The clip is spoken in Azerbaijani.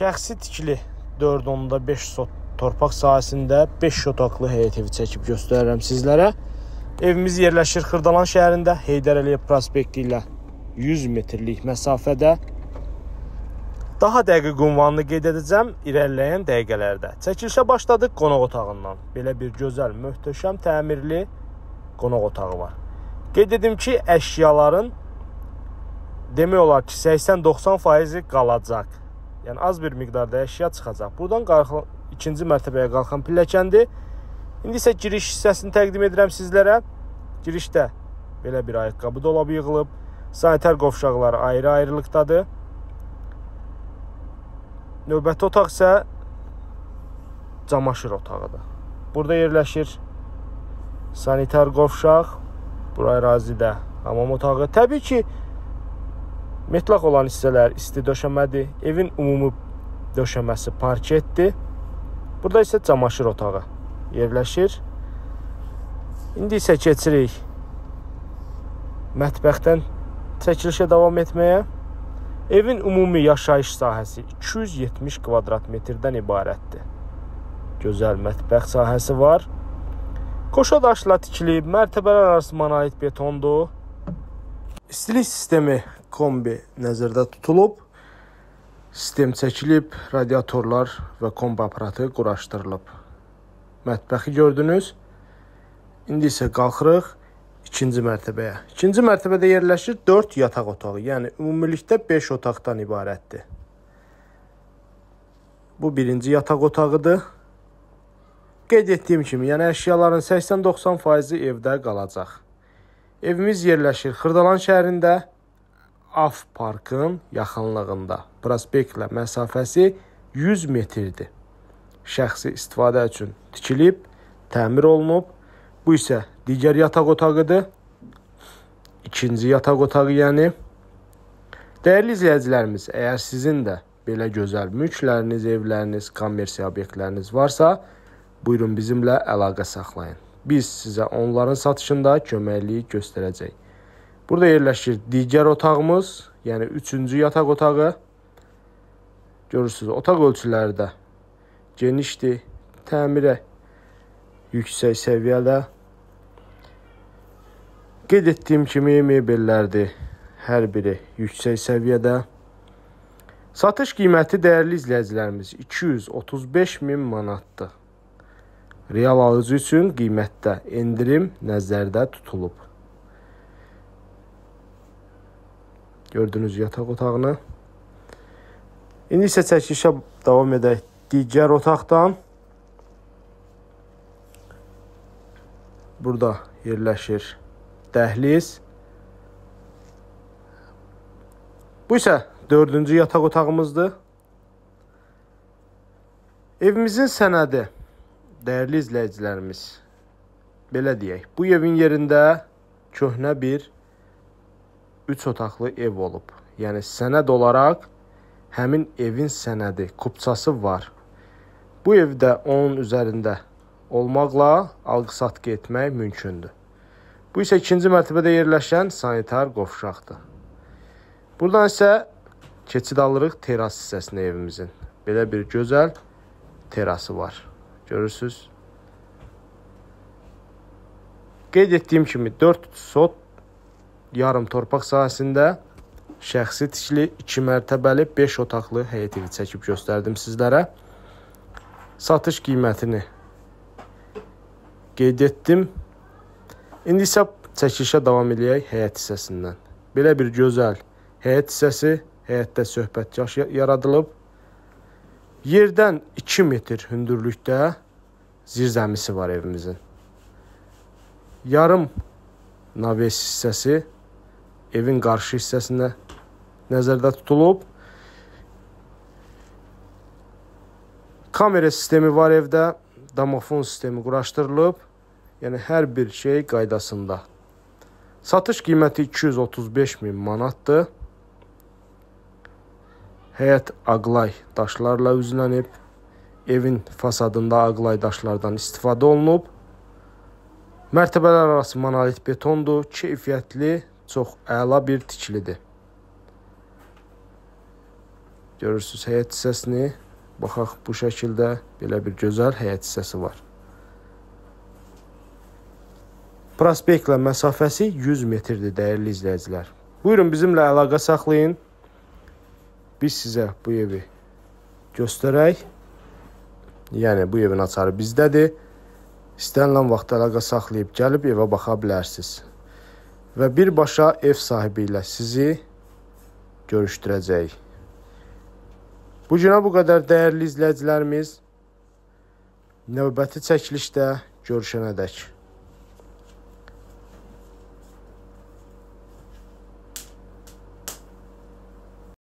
Şəxsi tikili 4.5 sot torpaq sahəsində 5 otaqlı həyət evi çəkib göstərirəm sizlərə. Evimiz yerləşir Xırdalan şəhərində, Heydər Əliyev prospekti ilə 100 metrlik məsafədə. Daha dəqiq ünvanını qeyd edəcəm irəliləyən dəqiqələrdə. Çəkilişə başladıq qonaq otağından. Belə bir gözəl, möhtəşəm təmirli qonaq otağı var. Qeyd edim ki, əşyaların demək olar ki, 80-90% qalacaq. Yəni az bir miqdarda əşya çıxacaq. Burdan qalxan ikinci mərtəbəyə qalxan pilləkəndir. İndi isə giriş hissəsini təqdim edirəm sizlərə. Girişdə belə bir ayaqqabı dolabı yığılıb. Sanitar qovşaqları ayrı-ayrılıqdadır. Növbəti otaq isə camaşır otağıdır. Burada yerləşir sanitar qovşaq. Bura ərazidə hamam otağı. Təbii ki, metlaq olan hissələr isti döşəmədir. Evin ümumi döşəməsi parketdir. Burada isə camaşır otağı yerləşir. İndi isə keçirik mətbəxdən çəkilişə davam etməyə. Evin ümumi yaşayış sahəsi 270 kvadrat metrdən ibarətdir. Gözəl mətbəx sahəsi var. Qoşa daşla tikilib, mərtəbələr arası monolit betondur. İstilik sistemi kombi nəzərdə tutulub. Sistem çəkilib, radiatorlar və kombi aparatı quraşdırılıb. Mətbəxi gördünüz. İndi isə qalxırıq ikinci mərtəbəyə. İkinci mərtəbədə yerləşir 4 yataq otağı, yəni ümumilikdə 5 otaqdan ibarətdir. Bu birinci yataq otağıdır. Qeyd etdiyim kimi, yəni əşyaların 80-90% evdə qalacaq. Evimiz yerləşir Xırdalan şəhərində, Af parkın yaxınlığında. Prospektlə məsafəsi 100 metrdir. Şəxsi istifadə üçün tikilib, təmir olunub. Bu isə digər yataq otağıdır. İkinci yataq otağı, yəni. Dəyərli izləyicilərimiz, əgər sizin də belə gözəl mülkləriniz, evləriniz, kommersiya obyektləriniz varsa, buyurun bizimlə əlaqə saxlayın. Biz sizə onların satışında köməklik göstərəcəyik. Burada yerləşir digər otağımız, yəni 3-cü yataq otağı. Görürsüz, otaq ölçüləri də genişdir, təmirə yüksək səviyyədə. Qeyd etdiyim kimi mebellərdir. Hər biri yüksək səviyyədə. Satış qiyməti dəyərli izləyicilərimiz 235 min manatdır. Real alıcı üçün qiymətdə endirim nəzərdə tutulub. Gördünüz yataq otağını. İndi isə çəkilişə davam edək digər otaqdan. Burada yerləşir dəhliz. Bu isə dördüncü yataq otağımızdır. Evimizin sənədi dəyərli izləyicilərimiz, belə deyək, bu evin yerində köhnə bir 3 otaqlı ev olub. Yəni sənəd olaraq həmin evin sənədi, kupçası var. Bu evdə onun üzərində olmaqla alqı-satqı etmək mümkündür. Bu isə ikinci mərtəbədə yerləşən sanitar qovşaqdır. Buradan isə keçid alırıq teras hissəsinə evimizin. Belə bir gözəl terası var. Görürsüz? Qeyd etdiyim kimi 4 sot yarım torpaq sahəsində şəxsi tikili 2 mərtəbəli 5 otaqlı həyət evi çəkib göstərdim sizlərə. Satış qiymətini qeyd etdim. İndi isə çəkilişə davam eləyək həyət hissəsindən. Belə bir gözəl həyət hissəsi, həyətdə söhbətgah yaradılıb. Yerdən 2 metr hündürlükdə zirzəmisi var evimizin. Yarım naves hissəsi evin qarşı hissəsində nəzərdə tutulub. Kamera sistemi var evdə, domofon sistemi quraşdırılıb. Yəni hər bir şey qaydasında. Satış qiyməti 235 min manatdır. Həyət aqlay daşlarla üzlənib. Evin fasadında aqlay daşlardan istifadə olunub. Mərtəbələr arası monolit betondur, keyfiyyətli, çox əla bir tikilidir. Görürsüz həyət hissəsini. Baxaq bu şəkildə belə bir gözəl həyət hissəsi var. Prospektlə məsafəsi 100 metrdir dəyərli izləyicilər. Buyurun bizimlə əlaqə saxlayın. Biz sizə bu evi göstərək. Yəni bu evin açarı bizdədir. İstənilən vaxt əlaqə saxlayıb gəlib evə baxa bilərsiniz. Və birbaşa ev sahibi ilə sizi görüşdürəcəyik. Bu günə bu qədər dəyərli izləyicilərimiz. Növbəti çəkilişdə görüşənədək.